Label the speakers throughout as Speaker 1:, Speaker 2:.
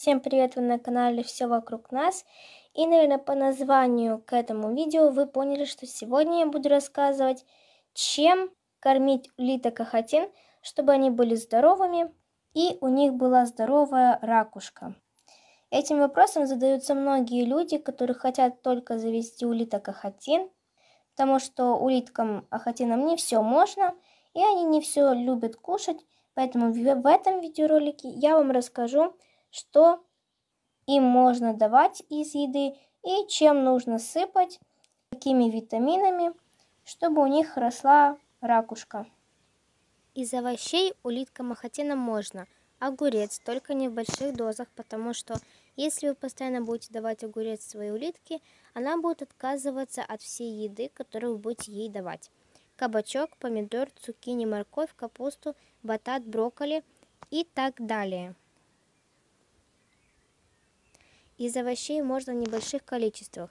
Speaker 1: Всем привет, вы на канале Все вокруг нас. И, наверное, по названию к этому видео вы поняли, что сегодня я буду рассказывать, чем кормить улиток ахатин, чтобы они были здоровыми и у них была здоровая ракушка. Этим вопросом задаются многие люди, которые хотят только завести улиток ахатин, потому что улиткам ахатинам не все можно, и они не все любят кушать, Поэтому в этом видеоролике я вам расскажу, что им можно давать из еды и чем нужно сыпать, какими витаминами, чтобы у них росла ракушка.
Speaker 2: Из овощей улитка махатина можно. Огурец, только не в больших дозах, потому что если вы постоянно будете давать огурец своей улитке, она будет отказываться от всей еды, которую вы будете ей давать кабачок, помидор, цукини, морковь, капусту, батат, брокколи и так далее. Из овощей можно в небольших количествах.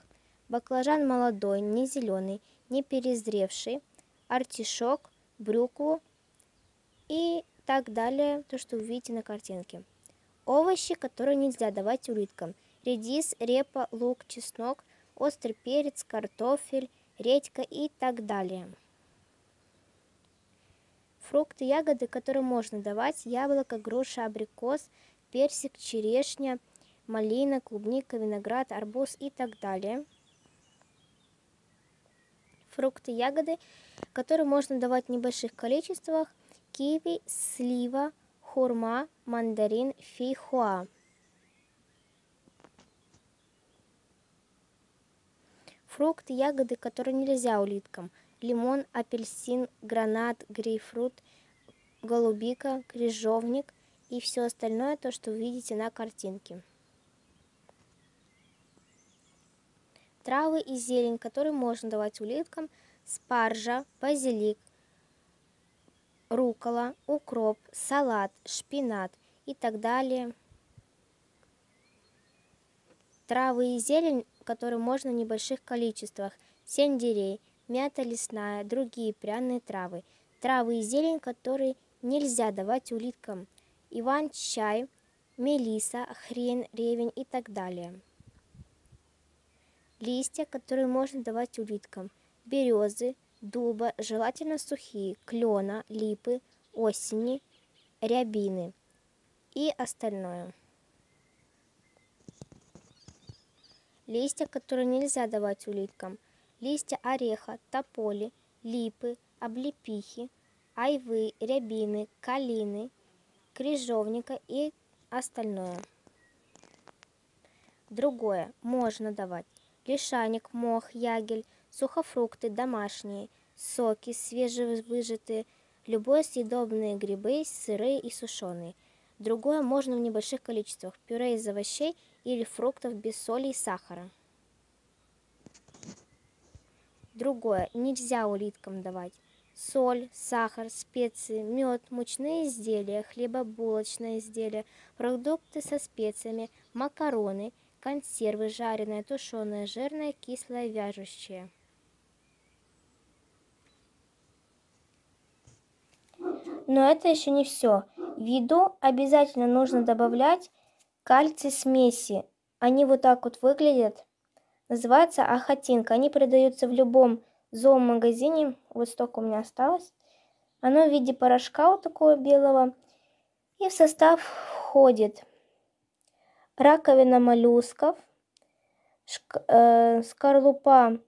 Speaker 2: Баклажан молодой, не зеленый, не перезревший, артишок, брюкву и так далее, то, что вы видите на картинке. Овощи, которые нельзя давать улиткам. Редис, репа, лук, чеснок, острый перец, картофель, редька и так далее. Фрукты, ягоды, которые можно давать, яблоко, груша, абрикос, персик, черешня, малина, клубника, виноград, арбуз и так далее. Фрукты, ягоды, которые можно давать в небольших количествах, киви, слива, хурма, мандарин, фейхуа. Фрукты, ягоды, которые нельзя улиткам – лимон, апельсин, гранат, грейпфрут, голубика, крыжовник и все остальное, то, что вы видите на картинке. Травы и зелень, которые можно давать улиткам, спаржа, базилик, рукола, укроп, салат, шпинат и так далее. Травы и зелень, которые можно в небольших количествах, сельдерей, мята лесная, другие пряные травы, травы и зелень, которые нельзя давать улиткам, иван-чай, мелиса, хрен, ревень и так далее. Листья, которые можно давать улиткам, березы, дуба, желательно сухие, клена, липы, осени, рябины и остальное. Листья, которые нельзя давать улиткам – листья ореха, тополи, липы, облепихи, айвы, рябины, калины, крыжовника и остальное. Другое можно давать лишайник, мох, ягель, сухофрукты домашние, соки свежевыжатые, любые съедобные грибы, сырые и сушеные. Другое можно в небольших количествах, пюре из овощей или фруктов без соли и сахара. Другое. Нельзя улиткам давать. Соль, сахар, специи, мед, мучные изделия, хлебобулочные изделия, продукты со специями, макароны, консервы, жареное, тушеное, жирное, кислое, вяжущее.
Speaker 1: Но это еще не все. В еду обязательно нужно добавлять кальций смеси. Они вот так вот выглядят. Называется Ахатинка. Они продаются в любом зоомагазине. Вот столько у меня осталось. Оно в виде порошка вот такого белого. И в состав входит раковина моллюсков, э, скорлупа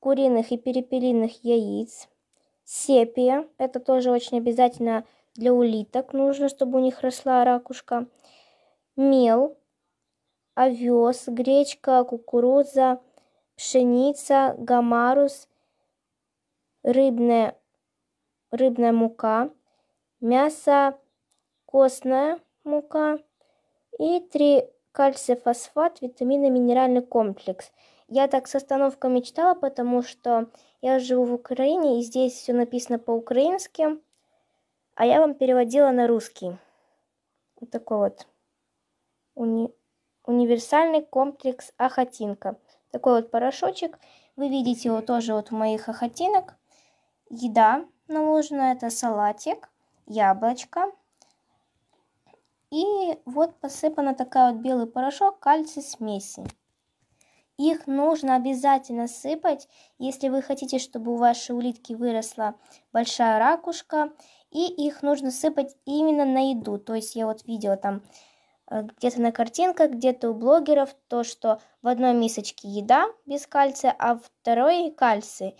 Speaker 1: куриных и перепелиных яиц, сепия, это тоже очень обязательно для улиток нужно, чтобы у них росла ракушка, мел, овес, гречка, кукуруза, пшеница, гамарус, рыбная, рыбная мука, мясо, костная мука и три кальций, фосфат, витамины, минеральный комплекс. Я так с остановками читала, потому что я живу в Украине, и здесь все написано по-украински, а я вам переводила на русский. Вот такой вот уни универсальный комплекс Ахатинка. Такой вот порошочек. Вы видите его тоже вот в моих Ахатинок. Еда наложена, это салатик, яблочко, И вот посыпана такая вот белый порошок кальций смеси. Их нужно обязательно сыпать, если вы хотите, чтобы у вашей улитки выросла большая ракушка. И их нужно сыпать именно на еду. То есть я вот видела там э, где-то на картинках, где-то у блогеров, то, что в одной мисочке еда без кальция, а в второй кальций.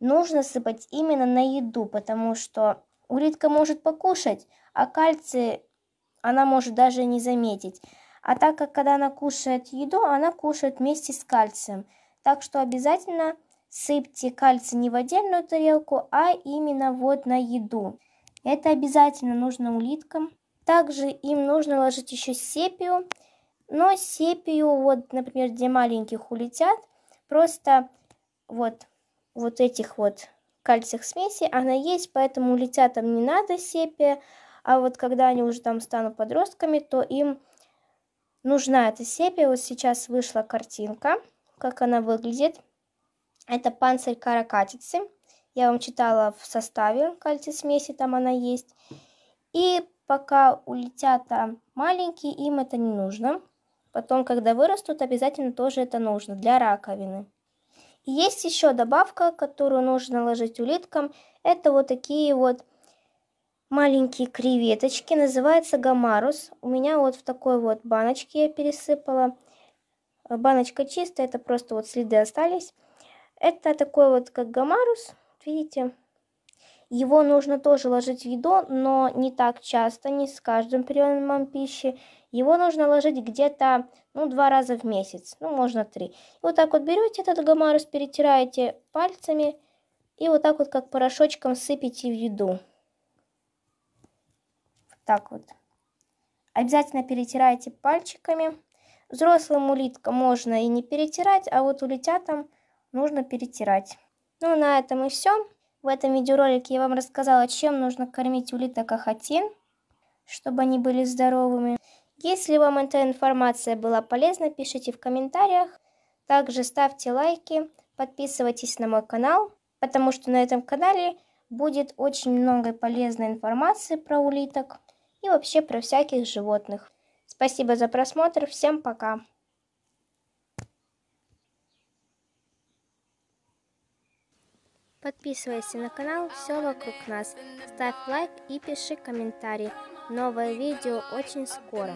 Speaker 1: Нужно сыпать именно на еду, потому что улитка может покушать, а кальций она может даже не заметить. А так как когда она кушает еду, она кушает вместе с кальцием. Так что обязательно сыпьте кальций не в отдельную тарелку, а именно вот на еду. Это обязательно нужно улиткам. Также им нужно ложить еще сепию. Но сепию, вот, например, где маленьких улетят, просто вот, вот этих вот кальциевых смесей, она есть, поэтому улетятам не надо сепия. А вот когда они уже там станут подростками, то им нужна эта сепия. Вот сейчас вышла картинка, как она выглядит. Это панцирь каракатицы. Я вам читала в составе кальций смеси, там она есть. И пока улетята маленькие, им это не нужно. Потом, когда вырастут, обязательно тоже это нужно для раковины. И есть еще добавка, которую нужно ложить улиткам. Это вот такие вот маленькие креветочки. Называется гамарус. У меня вот в такой вот баночке я пересыпала. Баночка чистая, это просто вот следы остались. Это такой вот как гамарус, видите. Его нужно тоже ложить в еду, но не так часто, не с каждым приемом пищи. Его нужно ложить где-то, ну, два раза в месяц, ну, можно три. Вот так вот берете этот гамарус, перетираете пальцами и вот так вот как порошочком сыпите в еду. Так вот. Обязательно перетирайте пальчиками. Взрослым улиткам можно и не перетирать, а вот улитятам нужно перетирать. Ну, на этом и все. В этом видеоролике я вам рассказала, чем нужно кормить улиток ахатин, чтобы они были здоровыми. Если вам эта информация была полезна, пишите в комментариях. Также ставьте лайки, подписывайтесь на мой канал, потому что на этом канале будет очень много полезной информации про улиток и вообще про всяких животных. Спасибо за просмотр, всем пока!
Speaker 2: Подписывайся на канал «Все вокруг нас», ставь лайк и пиши комментарий. Новое видео очень скоро.